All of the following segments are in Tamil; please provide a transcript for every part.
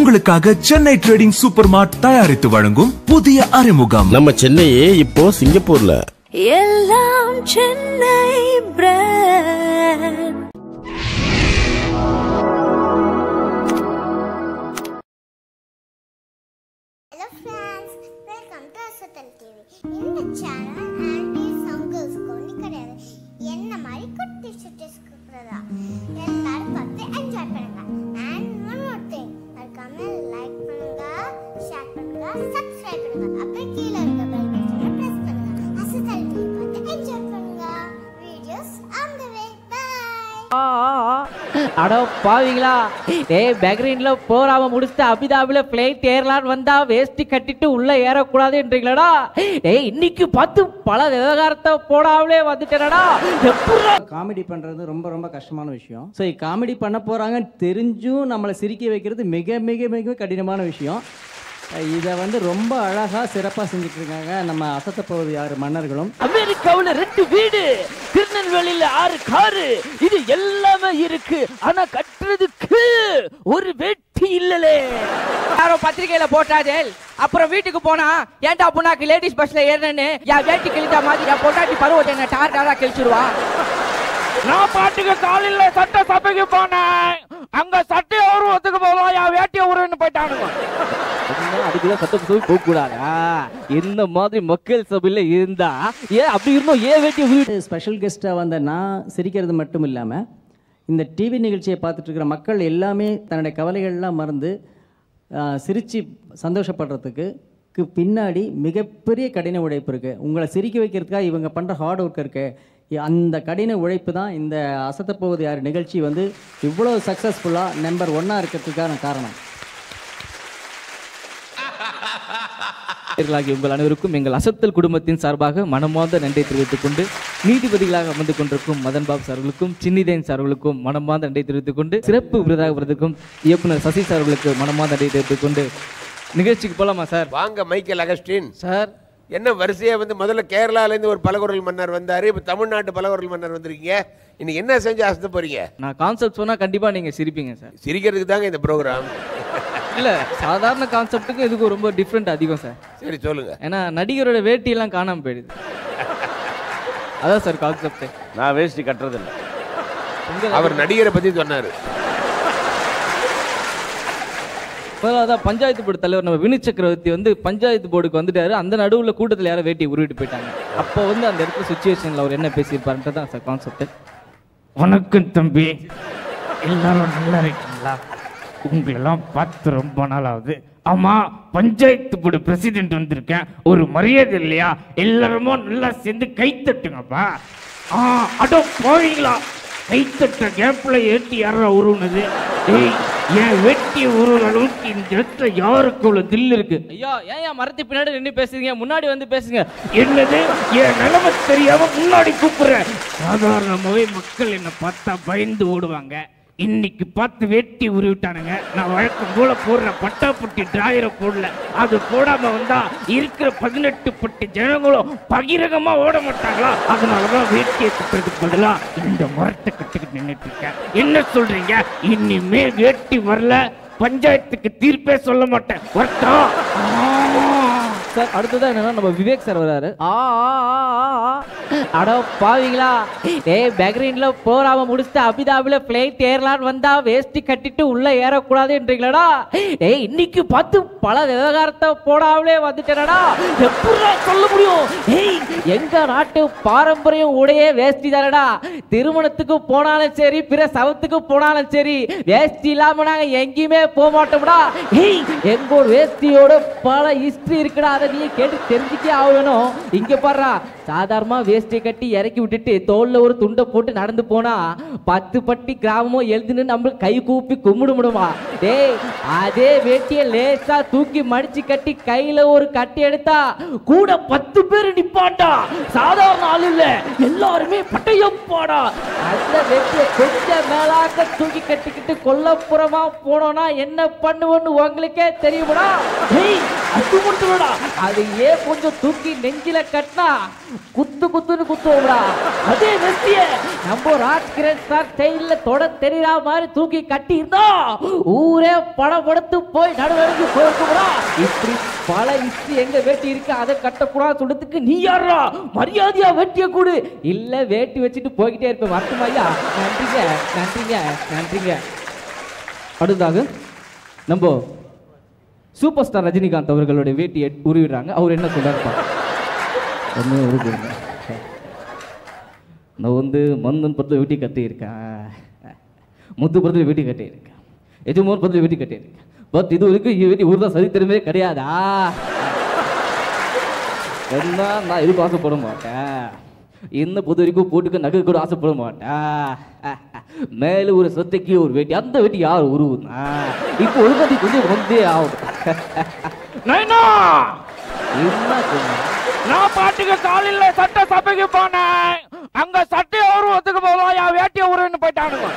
உங்களுக்காக சென்னை ட்ரேடிங் சூப்பர் மார்ட் தயாரித்து வழங்கும் புதிய அறிமுகம். நம்ம சென்னையே இப்போ சிங்கப்பூர்ல. எல்லாம் Chennai hello friends welcome to Asathal TV இந்த சேனல் பாவீங்களா? ஏய் பேக்ரவுண்ட்ல போராம முடிச்சுட்டு அபிதாபில பிளைட் ஏறலான்னு வந்தா வேஷ்டி கட்டிட்டு உள்ள ஏறக்கூடாதுன்றீங்களடா ஏய் இன்னைக்கு பார்த்து பல விவகாரத்தை போடாமலே வந்துட்டேனடா. காமெடி பண்ணுறது ரொம்ப ரொம்ப கஷ்டமான விஷயம். ஸோ காமெடி பண்ண போகிறாங்க தெரிஞ்சும் நம்மளை சிரிக்க வைக்கிறது மிக மிக மிக கடினமான விஷயம். இதை வந்து ரொம்ப அழகாக சிறப்பாக செஞ்சுட்டு இருக்காங்க நம்ம அசத்த போவது யார்? மன்னர்களும். அமெரிக்காவுல ரெண்டு வீடு திருநெல்வேலியில ஆறு காரு. இது எல்லாமே இருக்கு. ஆனா கட்டுறதுக்கு ஒரு வெட்டி இல்லலே. யாரோ பத்திரிக்கையில போட்டாதே. அப்புறம் வீட்டுக்கு போனா ஏன்டா புண்ணாக்கு லேடிஸ் பஸ்ல ஏறனேன்னு? என் வேட்டி கிழிச்சா மாதிரி என் பொண்டாட்டி பருவத்தை என்ன டார் டாரா கிழிச்சிருவா? நான் பாட்டுக்கு காலையில சட்ட சபைக்கு போனேன். அங்க சட்டையை உருவத்துக்கு போகலாம் என் வேட்டியை உருவன்னு போயிட்டானுங்க. அதுக்குதான் சட்ட சபை போக இந்த மாதிரி மக்கள் சபையில இருந்தா ஏன் அப்படி இருந்தோம்? ஏன் வேட்டி ஸ்பெஷல் கெஸ்ட்டாக வந்த நான் சிரிக்கிறது மட்டும் இல்லாமல் இந்த டிவி நிகழ்ச்சியை பார்த்துட்டு இருக்கிற மக்கள் எல்லாமே தன்னுடைய கவலைகள்லாம் மறந்து சிரித்து சந்தோஷப்படுறதுக்கு பின்னாடி மிகப்பெரிய கடின உழைப்பு இருக்குது உங்களை சிரிக்க வைக்கிறதுக்காக இவங்க பண்ணுற ஹார்ட் ஒர்க் இருக்கு. அந்த கடின உழைப்பு தான் இந்த அசத்தப்போவது யார் நிகழ்ச்சி வந்து இவ்வளோ சக்ஸஸ்ஃபுல்லாக நம்பர் ஒன்னாக இருக்கிறதுக்கான காரணம். நேயர்களாகிய உங்கள் அனைவருக்கும் எங்கள் அசத்தல் குடும்பத்தின் சார்பாக மனமார்ந்த நன்றி தெரிவித்துக் கொண்டு நீதிபதிகளாக அமர்ந்து கொண்டிருக்கும் மதன் பாபு சார்களுக்கும் சின்னிதேன் சார்களுக்கும் மனமார்ந்த நன்றி தெரிவித்துக் கொண்டு சிறப்பு விருதாக இயக்குனர் சசி சார்களுக்கு மனமார்ந்த நன்றி தெரிவித்துக் கொண்டு நிகழ்ச்சிக்கு போலாமா சார்? வாங்க மைக்கேல் அகஸ்டின். சார். என்ன வரிசையா வந்து முதல்ல கேரளால இருந்து ஒரு பலகுரல் மன்னர் வந்தாரு இப்ப தமிழ்நாட்டு பலகுரல் மன்னர் வந்திருக்கீங்க. இன்னைக்கு என்ன செஞ்சு அசத்த போறீங்க? நான் கான்செப்ட் சொன்னா கண்டிப்பா நீங்க சிரிப்பீங்க சார். சிரிக்கிறதுக்கு தாங்க இந்த ப்ரோக்ராம் இல்ல சாதாரண கான்செப்ட்டுக்கும் இதுக்கும் ரொம்ப டிஃப்ரெண்ட் அதிகம் சார் சரி சொல்லுங்க. ஏன்னா நடிகரோட வேட்டி எல்லாம் காணாம போயிடுது. அதான் சார் கான்செப்ட் நான் வேஷ்டி கட்டுறதில்ல. அவர் நடிகரை பத்தி சொன்னாரு. அதான் பஞ்சாயத்து போர்டு தலைவர் நம்ம வினு சக்கரவர்த்தி வந்து பஞ்சாயத்து போர்டுக்கு வந்துட்டாரு. அந்த நடுவுல கூட்டத்துல யாரோ வேட்டி உருவிட்டு போயிட்டாங்க. அப்போ வந்து அந்த இடத்துல சுச்சுவேஷன்ல அவர் என்ன பேசியிருப்பாருன்றது தான் சார் கான்செப்ட் வணக்கம் தம்பி. எல்லாரும் நல்லா இருக்கீங்களா? உங்களெல்லாம் பார்த்து ரொம்ப நாள் ஆகுது ஆமா பஞ்சாயத்து போர்டு பிரசிடென்ட் வந்திருக்கேன். ஒரு மரியாதை இல்லையா? எல்லாருமோ நல்லா சேர்ந்து கை தட்டுங்கப்பா. ஆ அடோ போவீங்களா கை தட்ட கேப்ல ஏட்டி யாரா உருவுனது? ஏய் என் வெட்டி உருவ அளவுக்கு இந்த இடத்துல யாருக்கு அவ்வளவு தில் இருக்கு? ஐயா ஏன் ஏன் மரத்து பின்னாடி நின்று பேசுறீங்க? முன்னாடி வந்து பேசுங்க. என்னது? என் நிலைமை தெரியாம முன்னாடி கூப்பிடுறேன். சாதாரணமாவே மக்கள் என்னை பார்த்தா பயந்து ஓடுவாங்க. இன்னைக்கு பார்த்து வேட்டி உருவிட்டானுங்க. நான் வழக்கம் போல போடுற பட்டாப்பட்டி டிராயரை போடல. அது போடாம வந்தா இருக்கிற பதினெட்டு பட்டு ஜனங்களும் பகிரகமா ஓட மாட்டாங்களா? அதனாலதான் வேட்டியை கட்டுறதுக்கு பதிலா இந்த மரத்தை கட்டுக்கிட்டு நின்றுட்டு இருக்கேன். என்ன சொல்றீங்க? இனிமே வேட்டி வரல. பஞ்சாயத்துக்கு தீர்ப்பே சொல்ல மாட்டேன். வரட்டா சார் அடுத்ததான் என்னன்னா நம்ம விவேக் சார் வராரு. ஆ ஆ, அட பாவீங்களா? ஏய் பேக்ரீன்ல போராம முடிச்சுட்டு அபிதாபில பிளைட் ஏறலான்னு வந்தா வேஷ்டி கட்டிட்டு உள்ள ஏறக்கூடாதுன்றீங்களடா ஏய் இன்னைக்கு பார்த்து பல விவகாரத்தை போடாமலே வந்துட்டேனடா. எப்படா சொல்ல முடியும்? ஏய் எங்க நாட்டு பாரம்பரியம் உடைய வேஷ்டி தானடா. திருமணத்துக்கு போனாலும் சரி பிற சவத்துக்கு போனாலும் சரி வேஷ்டி இல்லாம நாங்க எங்கேயுமே போக மாட்டோம்டா. ஏய் எங்க ஒரு வேஷ்டியோட பல ஹிஸ்டரி இருக்குடா. அதை நீ கேட்டு தெரிஞ்சுக்கே ஆகணும் இங்க பாருடா சாதாரணமாக வேஸ்ட்டை கட்டி இறக்கி விட்டுட்டு தோளில் ஒரு துண்டை போட்டு நடந்து போனால் பத்து பட்டி கிராமமோ எழுதுன்னு நம்மளுக்கு கை கூப்பி கும்பிடு முடியுமா டேய் அதே வேட்டியை லேசாக தூக்கி மடித்து கட்டி கையில் ஒரு கட்டி எடுத்தா கூட பத்து பேர் நிப்பாண்டா சாதாரண ஆள் இல்லை எல்லாருமே பட்டயப்பாடா அந்த வேட்டியை கொஞ்சம் மேலாக்க தூக்கி கட்டிக்கிட்டு கொல்லப்புறமா போனோம்னா என்ன பண்ணுவோன்னு உங்களுக்கே தெரியுமாடா? அது மட்டும் அது ஏன் கொஞ்சம் தூக்கி நெஞ்சில கட்டினா குத்து குத்துன்னு குத்துவோம்டா. அதே வெஸ்டிய நம்ம ராஜ்கிரண் சார் ஸ்டைல்ல தொட தெரியாத மாதிரி தூக்கி கட்டி இருந்தோம் ஊரே படம் படுத்து போய் நடுவருக்கு போயிருக்கும்டா. இப்படி பல இஸ்தி எங்க வேட்டி இருக்கு அதை கட்டக்கூடாது சொல்றதுக்கு நீ யாரா மரியாதையா வேட்டிய கூடு. இல்ல வேட்டி வச்சுட்டு போய்கிட்டே இருப்பேன். வரட்டுமா ஐயா? நன்றிங்க நன்றிங்க நன்றிங்க. அடுத்ததாக நம்ம சூப்பர் ஸ்டார் ரஜினிகாந்த் அவர்களுடைய வேட்டியை உருவிடுறாங்க. அவர் என்ன சொல்றாரு ஒன்றும் உருக்குங்க நான் வந்து மந்தன் படத்தில் வீட்டி கட்டியிருக்கேன். முத்து படத்தில் வீட்டி கட்டியிருக்கேன். எஜமான் படத்தில் வீட்டி கட்டியிருக்கேன். பட் இது வரைக்கும் இது வீட்டி ஊர் தான் சரித்திரமே கிடையாதா? என்ன? நான் எதுக்கும் ஆசைப்பட மாட்டேன். என்ன பொது வரைக்கும் போட்டுக்க நகை கூட ஆசைப்பட மாட்டேன். மேல ஒரு சொத்தைக்கு ஒரு வேட்டி அந்த வேட்டி யார் உருவுனா? இப்போ ஒழுங்காதி கொஞ்சம் வந்தே ஆகும் நைனா! என்ன சொன்ன? நான் பாட்டுக்கு காலையில சட்ட சபைக்கு போனேன். அங்க சட்டை உருவத்துக்கு போதும் என் வேட்டிய உருவன்னு போயிட்டானுங்க.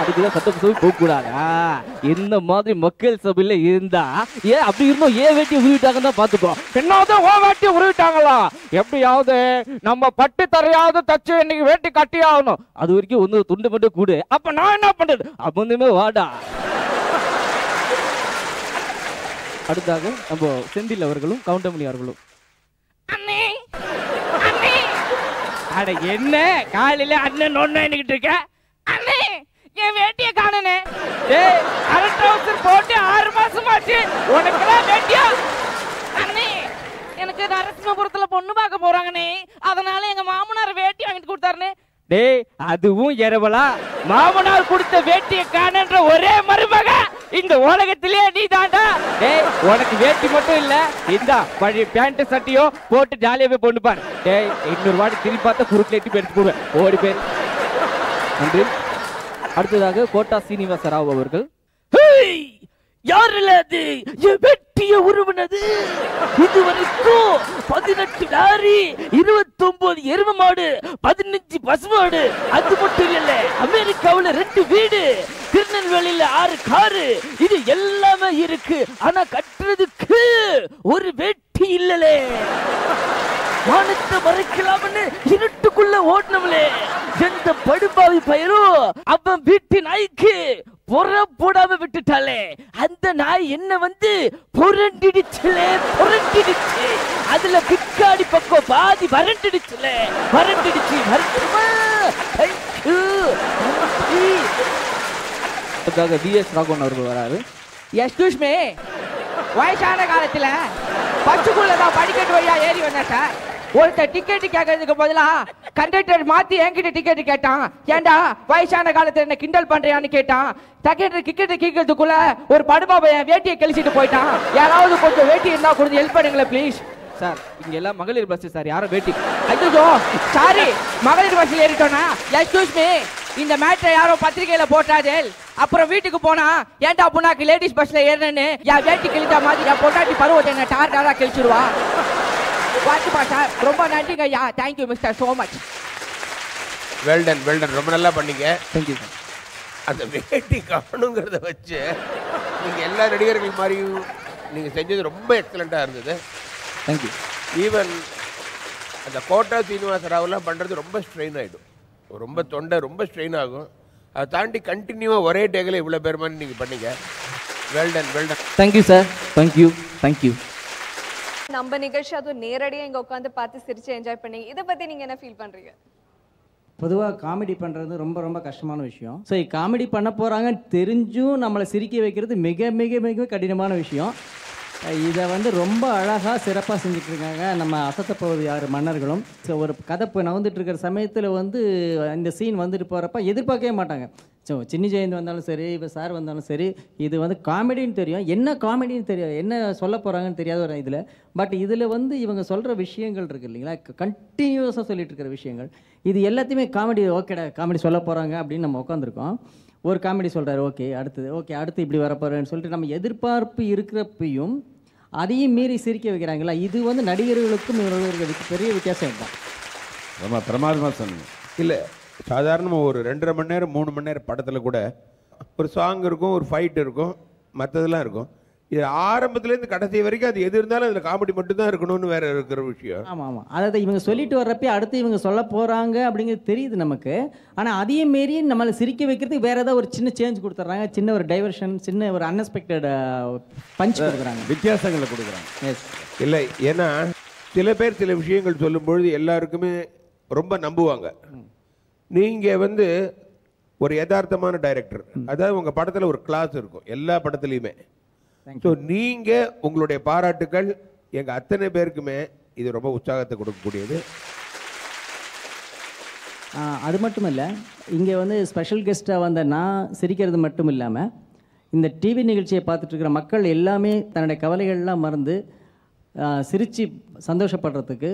அதுக்குதான் சட்ட சபை போக கூடாதா? இந்த மாதிரி மக்கள் சபையில இருந்தா? ஏன் அப்படி இருந்தோம் ஏன் வேட்டியை உருவிட்டாங்கன்னு தான் பாத்துக்கோ என்னது ஓ வேட்டி உருவிட்டாங்களா? எப்படியாவது நம்ம பட்டு தரையாவது தச்சு இன்னைக்கு வேட்டி கட்டி ஆகணும். அது வரைக்கும் ஒன்று துண்டு மட்டும் கூடு. அப்ப நான் என்ன பண்றது? அப்பந்துமே வாடா. அடுத்தாக நம்ம செந்தில் அவர்களும் கவுண்டமணி அவர்களும். அண்ணே அண்ணே. அட என்ன? காலையில அண்ணன் ஒண்ணு என்கிட்ட இருக்க? அண்ணே என் வேட்டிய காணனே. டேய் அரை ட்ரவுசர் போட்டு ஆறு மாசமாச்சு உனக்கெல்லாம் வேட்டியா? அண்ணே எனக்கு நரசிம்மபுரத்துல பொண்ணு பார்க்க போறாங்கண்ணே. அதனால எங்க மாமனார் வேட்டி வாங்கிட்டு கொடுத்தாருனே டேய் அதுவும் இரவலா. மாமனார் கொடுத்த வேட்டியை காணன்ற ஒரே மருமக இந்த உலகத்திலே நீ தாண்டா டேய் உனக்கு வேட்டி மட்டும் இல்ல இந்தா பழைய பேண்ட் சட்டையோ போட்டு ஜாலியாவே போய் பொண்ணு பாரு. டேய் இன்னொரு வாட்டி திரும்பி பார்த்தா குறுக்கில் எட்டி எடுத்து போடுவேன் ஓடி பேர் நன்றி. அடுத்ததாக கோட்டா சீனிவாச ராவ் அவர்கள். யாருல அது? என் உருவினது. இதுவரைக்கும் பதினெட்டு லாரி இருபத்தி ஒன்பது எரும மாடு பதினஞ்சு பசுமாடு. அது மட்டும் இல்ல அமெரிக்காவுல ரெண்டு வீடு திருநெல்வேலியில ஆறு காரு. இது எல்லாமே இருக்கு. ஆனா கட்டுறதுக்கு ஒரு வெட்டி இல்லலே. வானத்தை மறைக்கலாம்னு இருட்டுக்குள்ள ஓடணும்லே. எந்த படுபாவி பயிரும் அவன் வீட்டு நாய்க்கு புற போடாம விட்டுட்டாலே அந்த நாய் என்ன வந்து புரண்டிடுச்சுலே புரண்டிடுச்சு. அதுல பிக்காடி பக்கம் பாதி வறண்டிடுச்சுலே வறண்டிடுச்சு வரட்டுமா தேங்க்யூ அடுத்ததாக வி எஸ் ராகவன் அவர்கள் வராரு. எஸ்கூஸ் மீ வயசான காலத்துல பச்சுக்குள்ள தான் படிக்கட்டு வழியா ஏறி வந்தேன் சார். ஒருத்தர் டிக்கெட் கேட்கறதுக்கு பதிலா கண்டக்டர் மாத்தி என்கிட்ட டிக்கெட் கேட்டான். ஏன்டா வயசான காலத்துல என்ன கிண்டல் பண்றியான்னு கேட்டான். செகண்ட் டிக்கெட் கேட்கறதுக்குள்ள ஒரு படுபாபை என் வேட்டியை கழிச்சிட்டு போயிட்டான். யாராவது கொஞ்சம் வேட்டி இருந்தா கொடுத்து ஹெல்ப் பண்ணுங்களேன் ப்ளீஸ் சார் இங்க எல்லாம் மகளிர் பஸ் சார் யாரும் வேட்டி ஐயோ சாரி மகளிர் பஸ்ல ஏறிட்டோனா எக்ஸ்கியூஸ் மீ இந்த மேட்ரை யாரோ பத்திரிக்கையில போட்டாதே. அப்புறம் வீட்டுக்கு போனா ஏன்டா புண்ணாக்கு லேடிஸ் பஸ்ல ஏறினேன்னு என் வேட்டி கிழிச்ச மாதிரி என் பொண்டாட்டி பருவத்தை என்ன டார் டாரா கிழிச்சிருவா சார் ரொம்ப நன்றிங்க ஐயா. Thank you mister so much well done well done ரொம்ப நல்லா பண்ணீங்க. தேங்க்யூ சார் அந்த வேட்டி காணுங்கிறத வச்சு நீங்கள் எல்லா நடிகர்கள் மாதிரியும் நீங்கள் செஞ்சது ரொம்ப எக்ஸலண்ட்டாக இருந்தது. தேங்க்யூ ஈவன் அந்த கோட்டா சீனிவாச ராவ்லாம் பண்ணுறது ரொம்ப ஸ்ட்ரெயின் ஆகிடும் ரொம்ப தொண்டை ரொம்ப ஸ்ட்ரெயின் ஆகும். அதை தாண்டி கண்டினியூவாக ஒரே டேக்கில் இவ்வளோ பேர் மாதிரி நீங்கள் பண்ணீங்க. Well done well done thank you sir thank you thank you நம்ம நிகழ்ச்சி அதுவும் நேரடியா இங்க உட்காந்து பார்த்து சிரிச்சு என்ஜாய் பண்ணீங்க. இதை பத்தி நீங்க என்ன ஃபீல் பண்றீங்க? பொதுவாக காமெடி பண்ணுறது ரொம்ப ரொம்ப கஷ்டமான விஷயம். ஸோ காமெடி பண்ண போகிறாங்கன்னு தெரிஞ்சும் நம்மளை சிரிக்க வைக்கிறது மிக மிக மிக கடினமான விஷயம். இதை வந்து ரொம்ப அழகாக சிறப்பாக செஞ்சுட்டு இருக்காங்க நம்ம அசத்தப்போவது யார் மன்னர்களும். ஸோ ஒரு கதை இப்போ நகர்ந்துட்டு இருக்கிற சமயத்தில் வந்து இந்த சீன் வந்துட்டு போகிறப்ப எதிர்பார்க்கவே மாட்டாங்க. ஸோ சின்ன ஜெயந்தி வந்தாலும் சரி இப்போ சார் வந்தாலும் சரி இது வந்து காமெடின்னு தெரியும். என்ன காமெடின்னு தெரியும் என்ன சொல்ல போகிறாங்கன்னு தெரியாத ஒரு இதில். பட் இதில் வந்து இவங்க சொல்கிற விஷயங்கள் இருக்கு இல்லைங்களா? கண்டினியூஸாக சொல்லிட்டு இருக்கிற விஷயங்கள். இது எல்லாத்தையுமே காமெடி ஓகேடா காமெடி சொல்ல போகிறாங்க அப்படின்னு நம்ம உட்காந்துருக்கோம் ஒரு காமெடி சொல்கிறாரு ஓகே அடுத்தது ஓகே அடுத்து இப்படி வரப்போகிறேன்னு சொல்லிட்டு நம்ம எதிர்பார்ப்பு இருக்கிறப்பையும் அதையும் மீறி சிரிக்க வைக்கிறாங்களா? இது வந்து நடிகர்களுக்கும் இவர்களுக்கு பெரிய வித்தியாசம் தான் ரொம்ப பிரமாதமாக சொன்னீங்க. இல்லை சாதாரணமாக ஒரு ரெண்டரை மணி நேரம் மூணு மணி நேரம் படத்தில் கூட ஒரு சாங் இருக்கும் ஒரு ஃபைட் இருக்கும் மற்றதெல்லாம் இருக்கும். இது ஆரம்பத்துலேருந்து கடைசி வரைக்கும் அது எது இருந்தாலும் அதில் காமெடி மட்டும்தான் இருக்கணும்னு வேற இருக்கிற விஷயம். ஆமாம் ஆமாம் அதாவது இவங்க சொல்லிட்டு வர்றப்ப அடுத்து இவங்க சொல்ல போகிறாங்க அப்படிங்கிறது தெரியுது நமக்கு. ஆனால் அதையும் மீறி நம்மளை சிரிக்க வைக்கிறதுக்கு வேற ஏதாவது ஒரு சின்ன சேஞ்ச் கொடுத்துட்றாங்க சின்ன ஒரு டைவர்ஷன் சின்ன ஒரு அன்எக்ஸ்பெக்டட் பஞ்ச் கொடுக்குறாங்க. வித்தியாசங்களை கொடுக்குறாங்க. எஸ் இல்லை ஏன்னா சில பேர் சில விஷயங்கள் சொல்லும்பொழுது எல்லாருக்குமே ரொம்ப நம்புவாங்க. நீங்கள் வந்து ஒரு யதார்த்தமான டைரக்டர் அதாவது உங்கள் படத்தில் ஒரு கிளாஸ் இருக்கும். எல்லா படத்துலையுமே. ஸோ நீங்கள் உங்களுடைய பாராட்டுக்கள் எங்கள் அத்தனை பேருக்குமே இது ரொம்ப உற்சாகத்தை கொடுக்கக்கூடியது. அது மட்டும் இல்லை இங்கே வந்து ஸ்பெஷல் கெஸ்ட்டாக வந்த நான் சிரிக்கிறது மட்டும் இல்லாமல் இந்த டிவி நிகழ்ச்சியை பார்த்துட்டு இருக்கிற மக்கள் எல்லாமே தன்னுடைய கவலைகள்லாம் மறந்து சிரிச்சு சந்தோஷப்படுறதுக்கு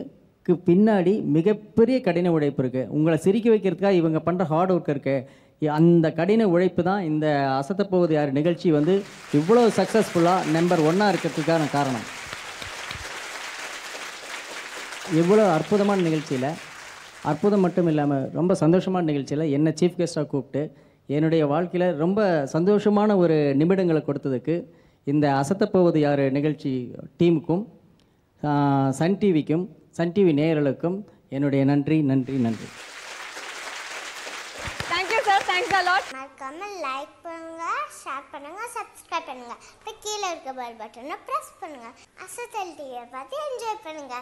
க்கு பின்னாடி மிகப்பெரிய கடின உழைப்பு இருக்குது உங்களை சிரிக்க வைக்கிறதுக்காக இவங்க பண்ணுற ஹார்ட் ஒர்க் இருக்குது அந்த கடின உழைப்பு தான் இந்த அசத்தப்போவது யார்? நிகழ்ச்சி வந்து இவ்வளோ சக்ஸஸ்ஃபுல்லாக நம்பர் ஒன்னாக இருக்கிறதுக்கான காரணம். இவ்வளோ அற்புதமான நிகழ்ச்சியில் அற்புதம் மட்டும் இல்லாமல் ரொம்ப சந்தோஷமான நிகழ்ச்சியில் என்னை சீஃப் கெஸ்ட்டாக கூப்பிட்டு என்னுடைய வாழ்க்கையில் ரொம்ப சந்தோஷமான ஒரு நிமிடங்களை கொடுத்ததுக்கு இந்த அசத்தப்போவது யார்? நிகழ்ச்சி டீமுக்கும் சன் டிவிக்கும் சன் டிவி நேயர்களுக்கும் என்னுடைய நன்றி நன்றி நன்றி. Thank you sir thanks a lot மறக்காம லைக் பண்ணுங்க ஷேர் பண்ணுங்க சப்ஸ்கிரைப் பண்ணுங்க. இப்போ கீழே இருக்க பெல் பட்டனை ப்ரெஸ் பண்ணுங்க. அசத்தல் டிவியை பார்த்து என்ஜாய் பண்ணுங்க.